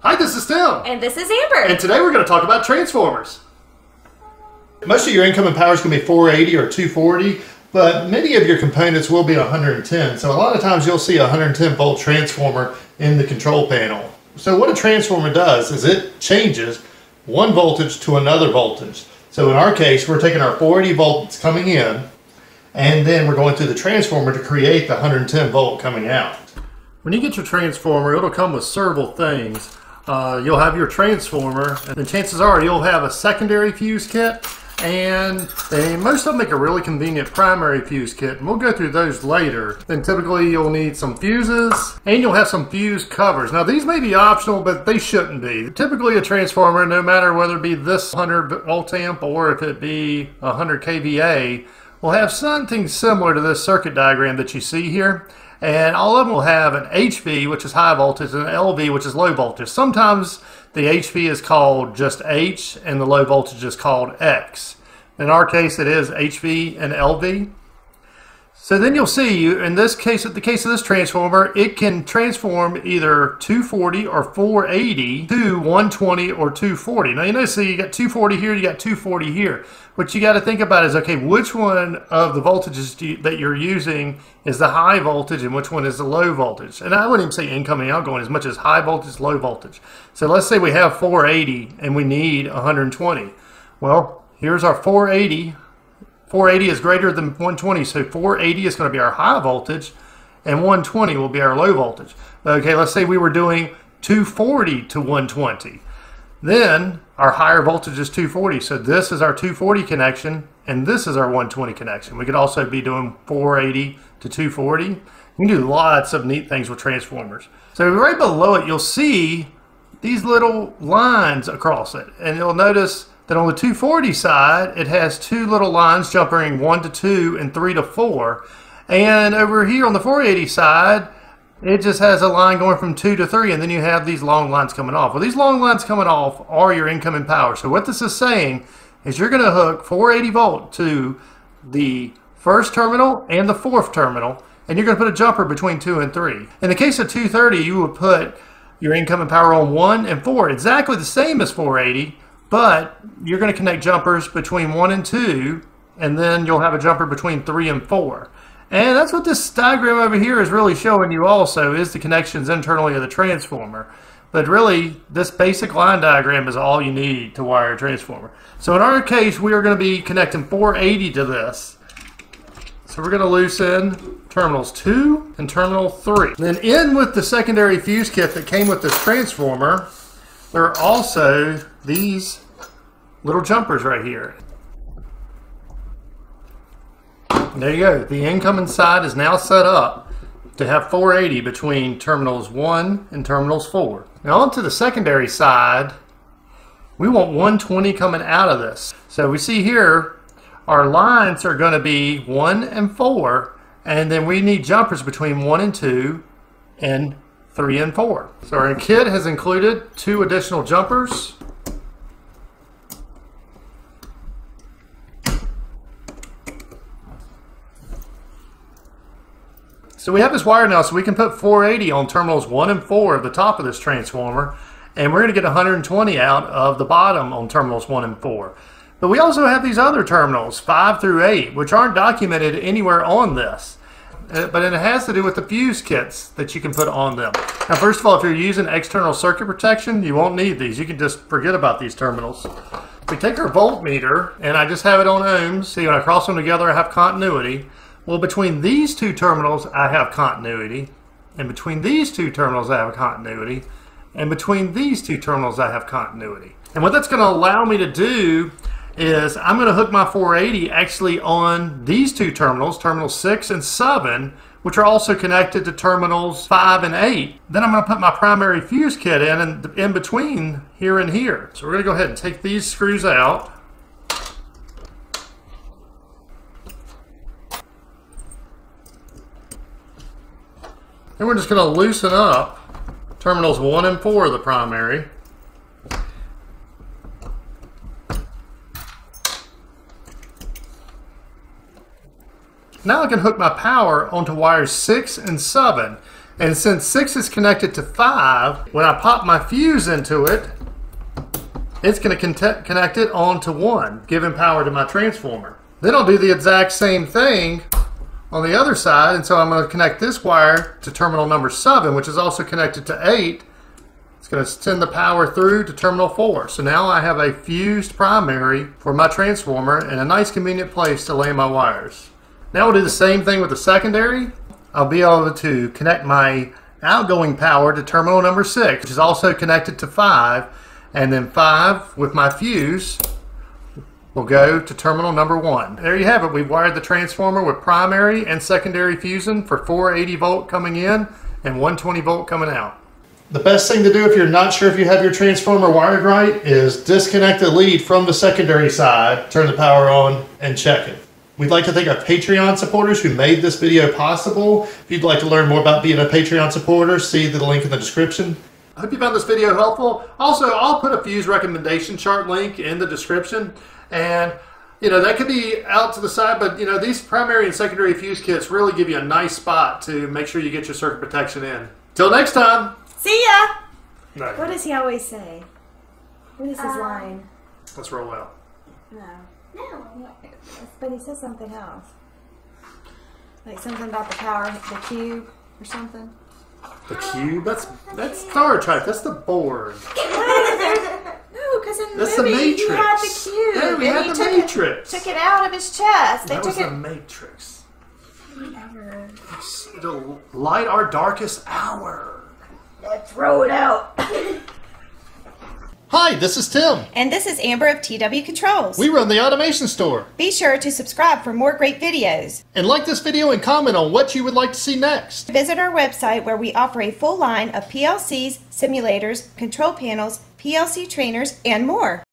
Hi, this is Tim. And this is Amber. And today we're going to talk about transformers. Most of your incoming power is going to be 480 or 240, but many of your components will be 110. So a lot of times you'll see a 110 volt transformer in the control panel. So what a transformer does is it changes one voltage to another voltage. So in our case, we're taking our 480 volt that's coming in, and then we're going through the transformer to create the 110 volt coming out. When you get your transformer, it'll come with several things. Uh, you'll have your transformer, and chances are you'll have a secondary fuse kit, and they, most of them make a really convenient primary fuse kit, and we'll go through those later. Then typically you'll need some fuses, and you'll have some fuse covers. Now these may be optional, but they shouldn't be. Typically a transformer, no matter whether it be this 100 volt amp or if it be 100 kVA, will have something similar to this circuit diagram that you see here. And all of them will have an HV, which is high voltage, and an LV, which is low voltage. Sometimes the HV is called just H, and the low voltage is called X. In our case, it is HV and LV. So then you'll see, you in this case, in the case of this transformer, it can transform either 240 or 480 to 120 or 240. Now you notice so you got 240 here, you got 240 here. What you got to think about is, okay, which one of the voltages you, that you're using is the high voltage and which one is the low voltage? And I wouldn't even say incoming, outgoing as much as high voltage, low voltage. So let's say we have 480 and we need 120. Well, here's our 480 480 is greater than 120, so 480 is going to be our high voltage, and 120 will be our low voltage. Okay, let's say we were doing 240 to 120. Then our higher voltage is 240, so this is our 240 connection, and this is our 120 connection. We could also be doing 480 to 240. You can do lots of neat things with transformers. So right below it, you'll see these little lines across it, and you'll notice then on the 240 side, it has two little lines jumping 1 to 2 and 3 to 4. And over here on the 480 side, it just has a line going from 2 to 3, and then you have these long lines coming off. Well, these long lines coming off are your incoming power. So what this is saying is you're going to hook 480 volt to the first terminal and the fourth terminal, and you're going to put a jumper between 2 and 3. In the case of 230, you would put your incoming power on 1 and 4, exactly the same as 480, but you're going to connect jumpers between 1 and 2, and then you'll have a jumper between 3 and 4. And that's what this diagram over here is really showing you also, is the connections internally of the transformer. But really, this basic line diagram is all you need to wire a transformer. So in our case, we are going to be connecting 480 to this. So we're going to loosen terminals 2 and terminal 3. Then in with the secondary fuse kit that came with this transformer, there are also these little jumpers right here. There you go. The incoming side is now set up to have 480 between terminals 1 and terminals 4. Now onto the secondary side, we want 120 coming out of this. So we see here our lines are going to be 1 and 4 and then we need jumpers between 1 and 2 and 3 and 4. So our kit has included two additional jumpers So we have this wire now, so we can put 480 on terminals 1 and 4 of the top of this transformer, and we're going to get 120 out of the bottom on terminals 1 and 4. But we also have these other terminals, 5 through 8, which aren't documented anywhere on this. Uh, but it has to do with the fuse kits that you can put on them. Now, first of all, if you're using external circuit protection, you won't need these. You can just forget about these terminals. We take our voltmeter, and I just have it on ohms. See, when I cross them together, I have continuity. Well, between these two terminals, I have continuity. And between these two terminals, I have continuity. And between these two terminals, I have continuity. And what that's going to allow me to do is I'm going to hook my 480 actually on these two terminals, terminal 6 and 7, which are also connected to terminals 5 and 8. Then I'm going to put my primary fuse kit in and in between here and here. So we're going to go ahead and take these screws out. And we're just going to loosen up terminals 1 and 4 of the primary. Now I can hook my power onto wires 6 and 7. And since 6 is connected to 5, when I pop my fuse into it, it's going to connect it onto 1, giving power to my transformer. Then I'll do the exact same thing on the other side, and so I'm going to connect this wire to terminal number 7, which is also connected to 8. It's going to send the power through to terminal 4. So now I have a fused primary for my transformer and a nice convenient place to lay my wires. Now we'll do the same thing with the secondary. I'll be able to connect my outgoing power to terminal number 6, which is also connected to 5, and then 5 with my fuse will go to terminal number 1. There you have it. We've wired the transformer with primary and secondary fusing for 480 volt coming in and 120 volt coming out. The best thing to do if you're not sure if you have your transformer wired right is disconnect the lead from the secondary side, turn the power on, and check it. We'd like to thank our Patreon supporters who made this video possible. If you'd like to learn more about being a Patreon supporter, see the link in the description. I hope you found this video helpful. Also, I'll put a fuse recommendation chart link in the description. And, you know, that could be out to the side, but, you know, these primary and secondary fuse kits really give you a nice spot to make sure you get your circuit protection in. Till next time. See ya. No. What does he always say? What is his uh, line? Let's roll out. No. No. But he says something else. Like something about the power, the cube, or something. The cube? That's that's Star Trek. That's the Borg. no, because in the that's movie the Matrix. he had the cube. Yeah, we had the took Matrix. It, took it out of his chest. They that took was it. the Matrix. Whatever. To light our darkest hour. Throw it out. Hi, this is Tim. And this is Amber of TW Controls. We run the automation store. Be sure to subscribe for more great videos. And like this video and comment on what you would like to see next. Visit our website where we offer a full line of PLCs, simulators, control panels, PLC trainers, and more.